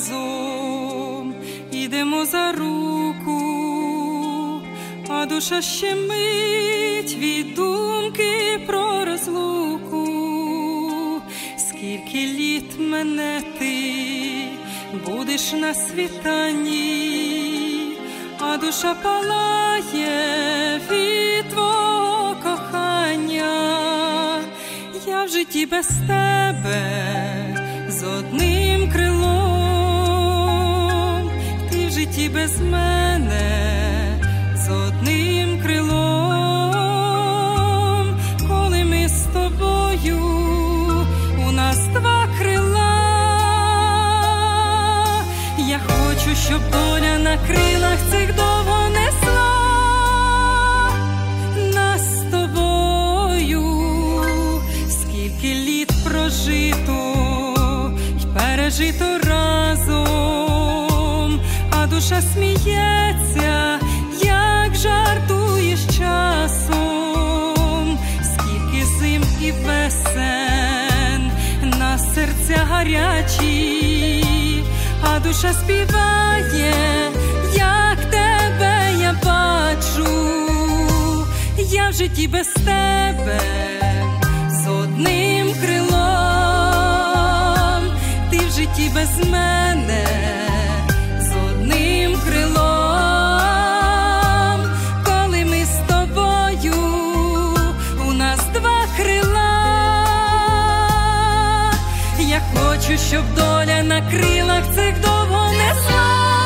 разом. Ідемо за руку, а душа щемить від думки про розлуку, скільки літ мене ти будеш на світанні, а душа палає від твого кохання, я в житті без тебе з одним крилом, житті без мене з одним крилом, коли ми з тобою, у нас два крила. Я хочу, щоб доля на крилах цих довго несла нас з тобою, скільки літ прожито й пережито душа сміється, як жартуєш часом, скільки зим і весен на серця гарячі, а душа співає, як тебе я бачу, я в житті без тебе з одним крилом, ти в житті без мене крила, я хочу, щоб доля на крилах цих довго несла.